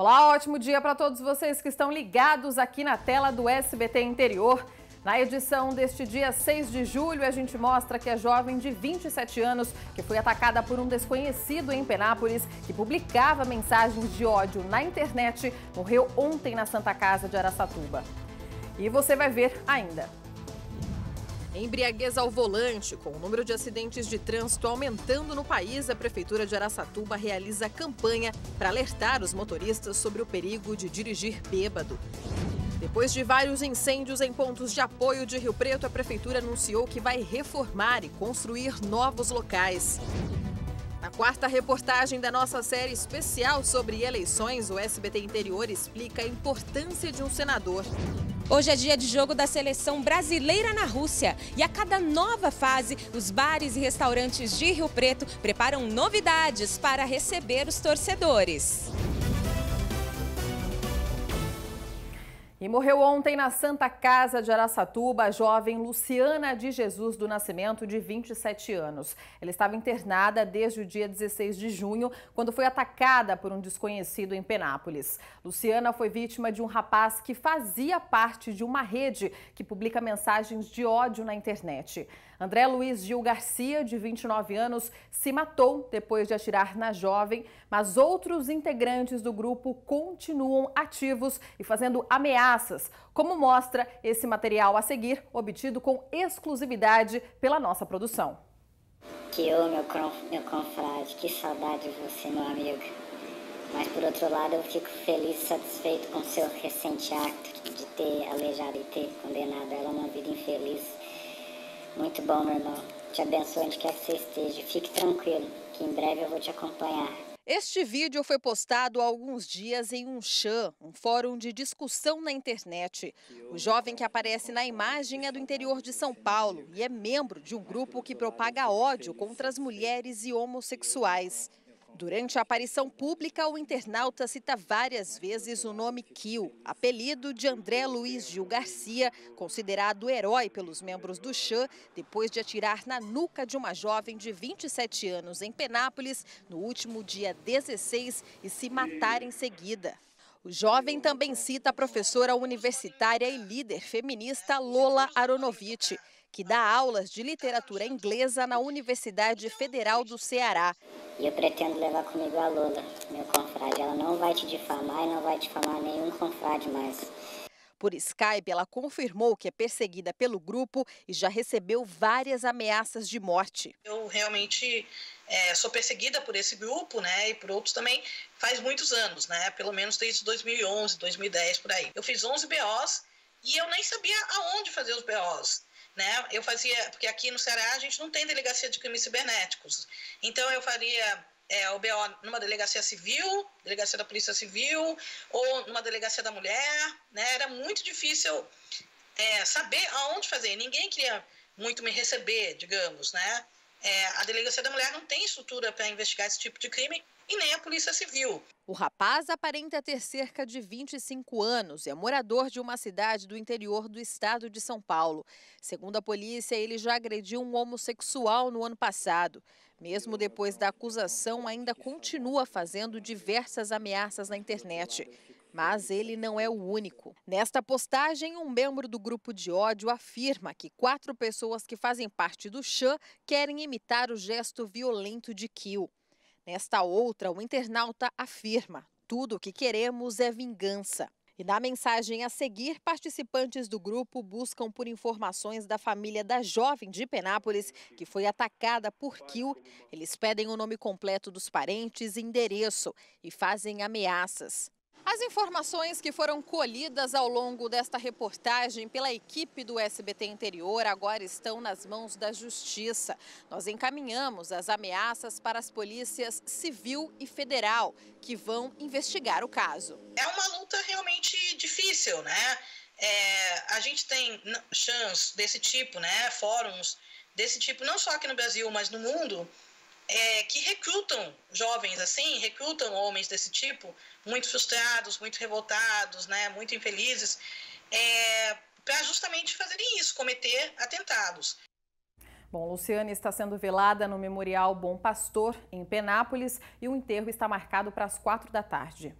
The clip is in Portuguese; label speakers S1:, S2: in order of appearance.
S1: Olá, ótimo dia para todos vocês que estão ligados aqui na tela do SBT Interior. Na edição deste dia 6 de julho, a gente mostra que a jovem de 27 anos, que foi atacada por um desconhecido em Penápolis, que publicava mensagens de ódio na internet, morreu ontem na Santa Casa de Araçatuba. E você vai ver ainda. Embriaguez ao volante. Com o número de acidentes de trânsito aumentando no país, a Prefeitura de Araçatuba realiza campanha para alertar os motoristas sobre o perigo de dirigir bêbado. Depois de vários incêndios em pontos de apoio de Rio Preto, a Prefeitura anunciou que vai reformar e construir novos locais. Na quarta reportagem da nossa série especial sobre eleições, o SBT Interior explica a importância de um senador.
S2: Hoje é dia de jogo da seleção brasileira na Rússia e a cada nova fase, os bares e restaurantes de Rio Preto preparam novidades para receber os torcedores.
S1: E morreu ontem na Santa Casa de Araçatuba a jovem Luciana de Jesus do Nascimento, de 27 anos. Ela estava internada desde o dia 16 de junho, quando foi atacada por um desconhecido em Penápolis. Luciana foi vítima de um rapaz que fazia parte de uma rede que publica mensagens de ódio na internet. André Luiz Gil Garcia, de 29 anos, se matou depois de atirar na jovem, mas outros integrantes do grupo continuam ativos e fazendo ameaças, como mostra esse material a seguir, obtido com exclusividade pela nossa produção.
S3: Que eu, meu, meu confrade, que saudade de você, meu amigo. Mas por outro lado, eu fico feliz e satisfeito com seu recente acto de ter aleijado e ter condenado ela a uma vida infeliz muito bom, meu irmão. Te abençoe onde quer que você esteja. Fique tranquilo, que em breve eu vou te acompanhar.
S1: Este vídeo foi postado há alguns dias em um chã, um fórum de discussão na internet. O jovem que aparece na imagem é do interior de São Paulo e é membro de um grupo que propaga ódio contra as mulheres e homossexuais. Durante a aparição pública, o internauta cita várias vezes o nome Kill, apelido de André Luiz Gil Garcia, considerado herói pelos membros do Xã, depois de atirar na nuca de uma jovem de 27 anos em Penápolis no último dia 16 e se matar em seguida. O jovem também cita a professora universitária e líder feminista Lola Aronovitch que dá aulas de literatura inglesa na Universidade Federal do Ceará.
S3: E eu pretendo levar comigo a Lola, meu confrade. Ela não vai te difamar e não vai difamar nenhum confrade mais.
S1: Por Skype, ela confirmou que é perseguida pelo grupo e já recebeu várias ameaças de morte.
S4: Eu realmente é, sou perseguida por esse grupo, né, e por outros também, faz muitos anos, né, pelo menos desde 2011, 2010, por aí. Eu fiz 11 BOs e eu nem sabia aonde fazer os BOs né? Eu fazia, porque aqui no Ceará a gente não tem delegacia de crimes cibernéticos. Então eu faria é, o BO numa delegacia civil, delegacia da Polícia Civil, ou numa delegacia da mulher, né? Era muito difícil é, saber aonde fazer. Ninguém queria muito me receber, digamos, né? É, a delegacia da mulher não tem estrutura para investigar esse tipo de crime e nem a Polícia Civil.
S1: O rapaz aparenta ter cerca de 25 anos e é morador de uma cidade do interior do estado de São Paulo. Segundo a polícia, ele já agrediu um homossexual no ano passado. Mesmo depois da acusação, ainda continua fazendo diversas ameaças na internet. Mas ele não é o único. Nesta postagem, um membro do grupo de ódio afirma que quatro pessoas que fazem parte do Xã querem imitar o gesto violento de Kill. Nesta outra, o internauta afirma: tudo o que queremos é vingança. E na mensagem a seguir, participantes do grupo buscam por informações da família da jovem de Penápolis, que foi atacada por Kill. Eles pedem o nome completo dos parentes e endereço e fazem ameaças. As informações que foram colhidas ao longo desta reportagem pela equipe do SBT Interior agora estão nas mãos da Justiça. Nós encaminhamos as ameaças para as polícias civil e federal, que vão investigar o caso.
S4: É uma luta realmente difícil, né? É, a gente tem chance desse tipo, né? Fóruns desse tipo, não só aqui no Brasil, mas no mundo, é, que recrutam jovens assim, recrutam homens desse tipo, muito frustrados, muito revoltados, né, muito infelizes, é, para justamente fazerem isso, cometer atentados.
S1: Bom, Luciane está sendo velada no Memorial Bom Pastor, em Penápolis, e o enterro está marcado para as quatro da tarde.